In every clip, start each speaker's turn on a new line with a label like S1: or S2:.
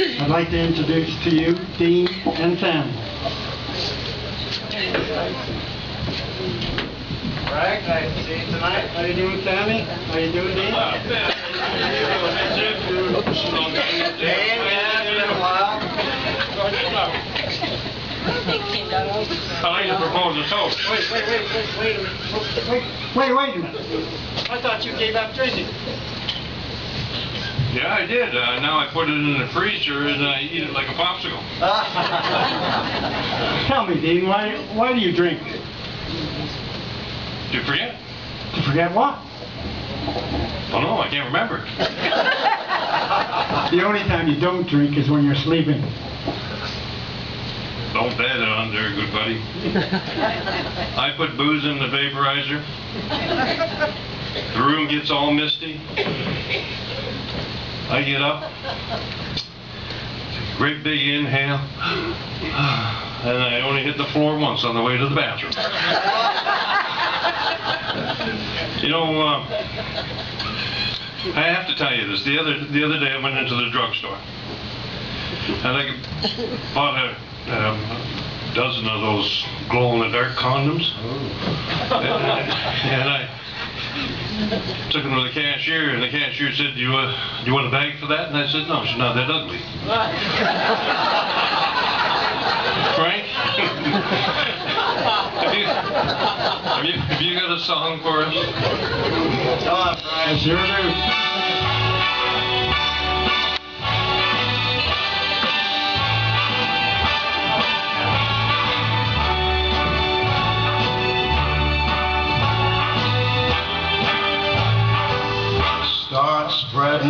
S1: I'd like to introduce to you Dean and Sammy. Frank, nice to see you tonight. How you doing, Sammy? How you doing, Dean? Dean, yeah, it's been a while.
S2: I'd like to propose a toast.
S1: Wait, wait, wait, wait, wait. Wait, wait, wait a minute. I thought you gave up drinking.
S2: Yeah, I did. Uh, now I put it in the freezer and I eat it like a popsicle.
S1: Tell me, Dean, why, why do you drink?
S2: Did you forget?
S1: To forget what?
S2: Oh no, I can't remember.
S1: The only time you don't drink is when you're sleeping.
S2: Don't bet it on there, good buddy. I put booze in the vaporizer. The room gets all misty. I get up. Great big inhale. And I only hit the floor once on the way to the bathroom. You know, uh, I have to tell you this. The other the other day I went into the drugstore and I bought a um, dozen of those glow in the dark condoms. And, I- and I took them to the cashier, and the cashier said, "Do you uh, do you want a bag for that?" And I said, "No, she's not that ugly." Frank, have you have you have you got a song for us?
S1: Come on, Brian. Sure do.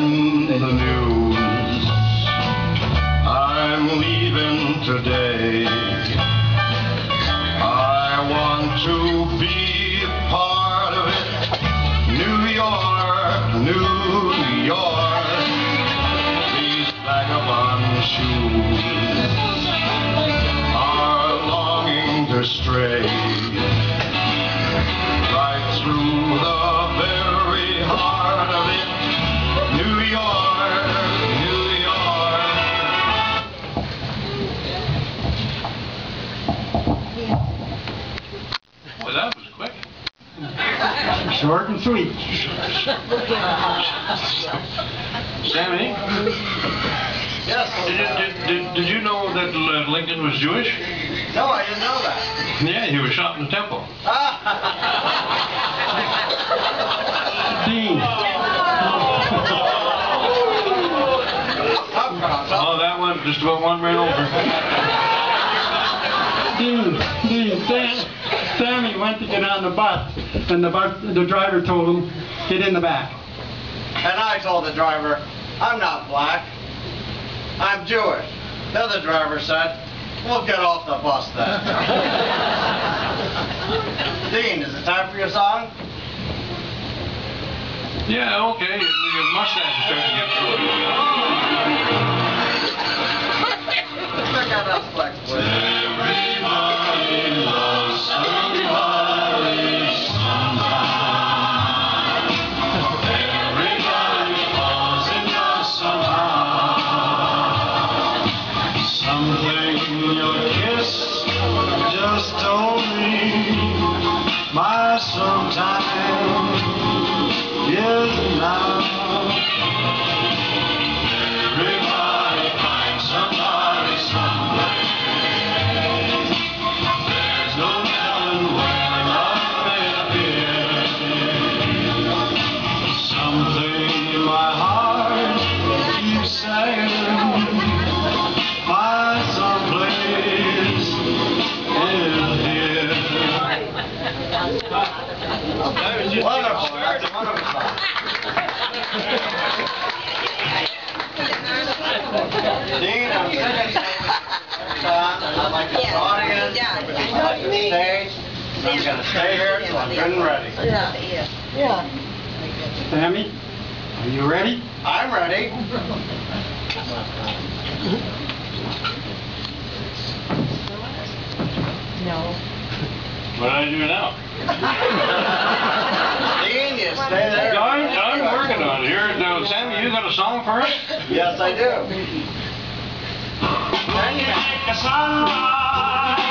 S3: Spreading the news. I'm leaving today.
S1: Short and sweet.
S2: Sammy,
S3: Yes.
S2: did you, did, did, did you know that uh, Lincoln was Jewish?
S3: No, I didn't know that.
S2: Yeah, he was shot in the temple.
S1: Dean.
S2: Oh, that one just about one right over.
S1: Dean, Dean, Sam, Sammy went to get on the bus, and the bus, the driver told him, get in the back.
S4: And I told the driver, I'm not black. I'm Jewish. The other driver said, we'll get off the bus then. Dean, is it time for your song?
S2: Yeah, okay. Your mustache is starting to get through.
S3: Is now.
S4: Dean, I'm singing song. I'd like the audience, I'd like the stage. I'm gonna stay here till I'm good and ready.
S1: Sammy, are you ready?
S4: I'm ready. No.
S2: What do I do now?
S4: Dean, you stay there.
S2: I'm, I'm working on it here. Now, Sammy, you got a song for us?
S4: Yes, I do.
S1: Casala.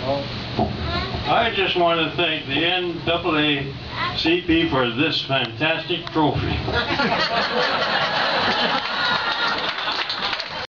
S1: home. I just want to thank the NAACP for this fantastic trophy.